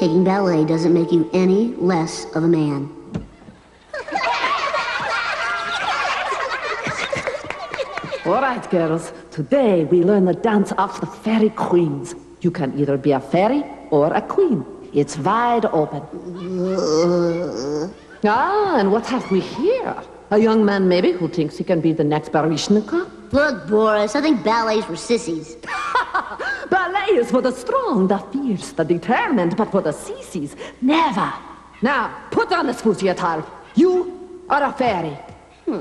Taking ballet doesn't make you any less of a man. All right, girls. Today we learn the dance of the fairy queens. You can either be a fairy or a queen. It's wide open. ah, and what have we here? A young man, maybe, who thinks he can be the next Baryshnikov? Look, Boris, I think ballet's were sissies. Ballet is for the strong, the fierce, the determined, but for the sissies, never. Now, put on the sfusiatar. You are a fairy. Hmm.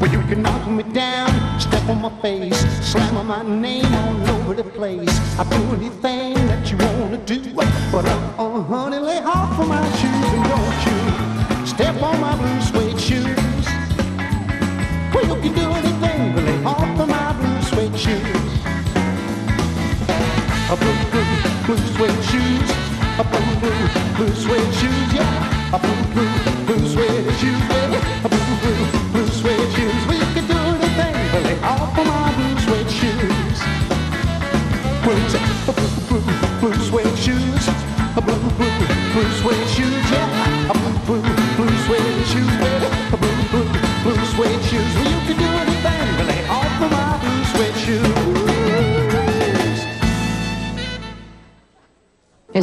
Well, you can knock me down, step on my face, slam my name all over the place. I'll do anything that you wanna do, but uh, uh honey, lay off of my shoes and don't you step on my blue suede shoes. Well, you can do anything, but lay off of my A blue, blue, blue suede shoes. A blue, blue, blue suede shoes, yeah. A blue, blue, blue suede shoes, baby. A blue, blue, blue suede shoes. You can do anything, but lay off of my blue suede shoes. Well,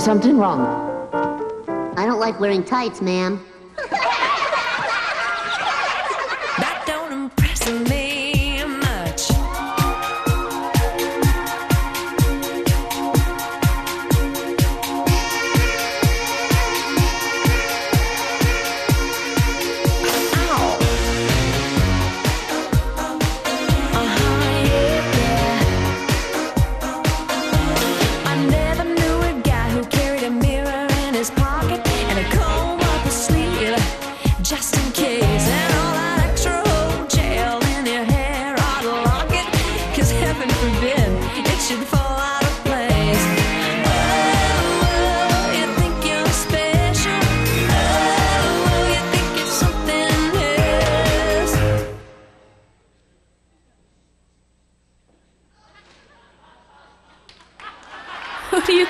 Is something wrong? I don't like wearing tights, ma'am. That don't impress me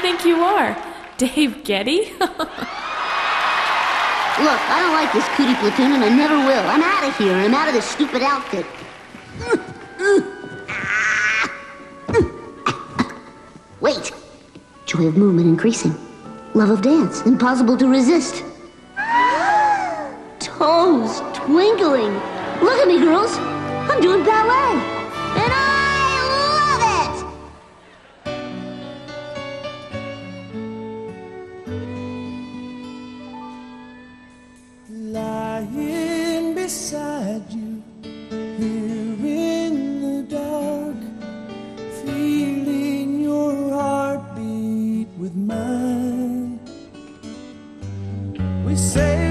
think you are? Dave Getty? Look, I don't like this cootie platoon, and I never will. I'm out of here, I'm out of this stupid outfit. Wait. Joy of movement increasing. Love of dance, impossible to resist. Toes twinkling. Look at me, girls. I'm doing ballet. Beside you here in the dark, feeling your heartbeat with mine. We sailed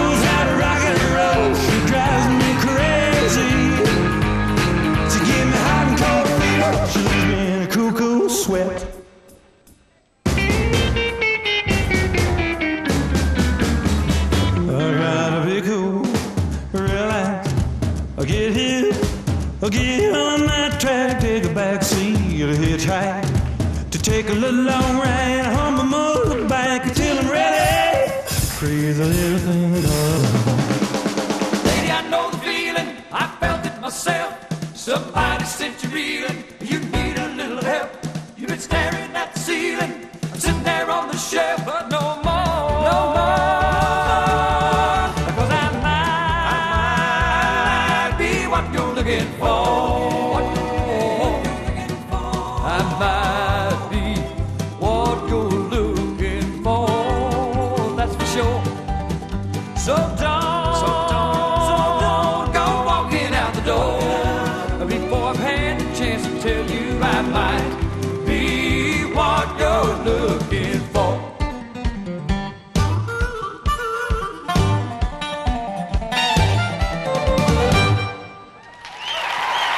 get on that track, take a back seat, hitchhike. To take a little long ride, humble motorbike until I'm ready. crazy little thing called Lady, I know the feeling. I felt it myself. Somebody sent you reeling. You need a little help. You've been staring at the ceiling. I'm sitting there on the shelf, but no